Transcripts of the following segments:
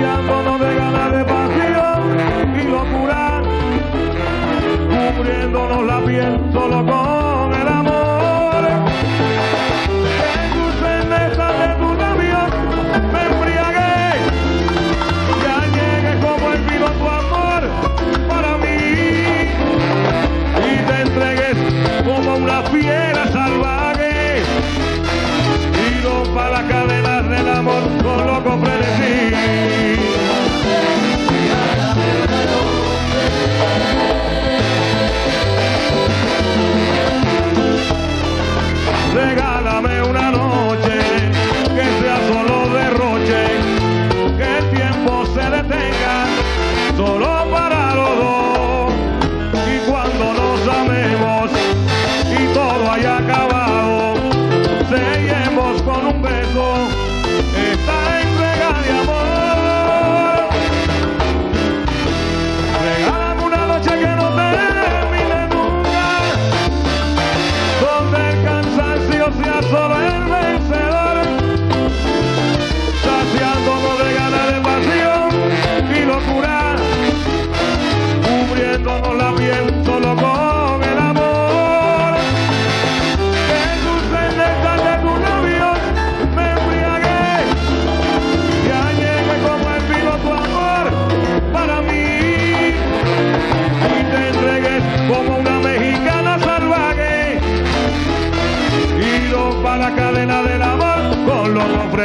llenándonos de ganas de pasión y locura, cubriéndonos la piel solo con el amor. En tus cenizas de tus labios me embriagué, ya llegué como el vino tu amor para mí y te entregues como una fiera salvaje. Tiro para las cadenas del amor, solo compré esta entrega de amor. Regálame una noche que no termine nunca donde el cansancio sea solo el vencedor, saciándonos de ganas de pasión y locura, cubriéndonos la piel solo con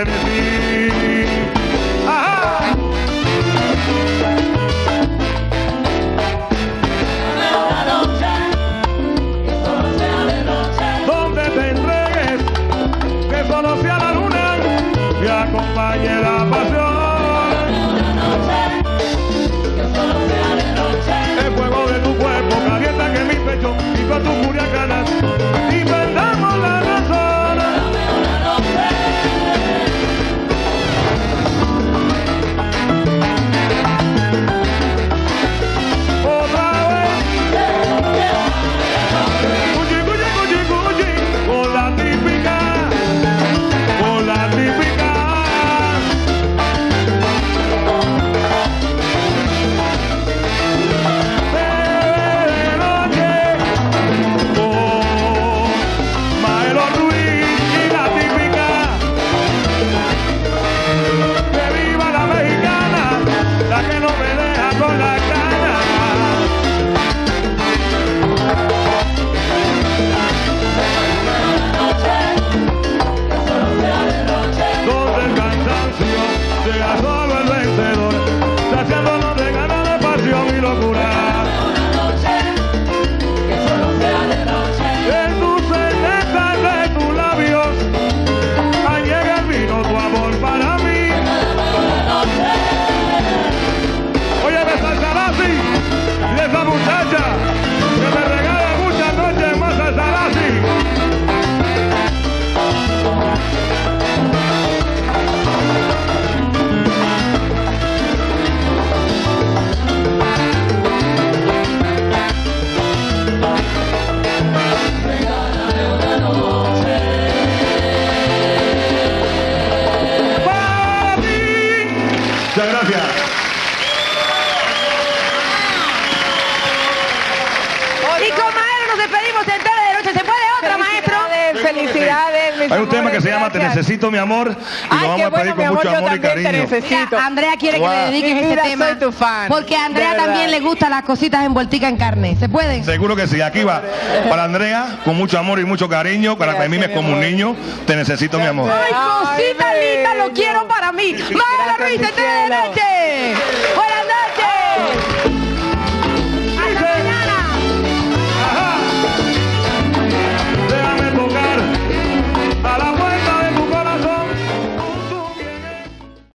con locura Felicidades, mis Hay un tema que se llama Te necesito, mi amor, y lo Ay, vamos qué a pedir bueno, mi con amor, mucho yo amor y también te cariño. necesito. Mira, Andrea quiere que le dediques vida, tema. soy tu fan. Porque a Andrea también le gustan las cositas envuelticas en carne. ¿Se pueden? Seguro que sí, aquí va. Para Andrea, con mucho amor y mucho cariño, para que me mimes Gracias, como un niño, te necesito, mi amor. Ay, cosita linda, lo quiero para mí. Ruiz, mi en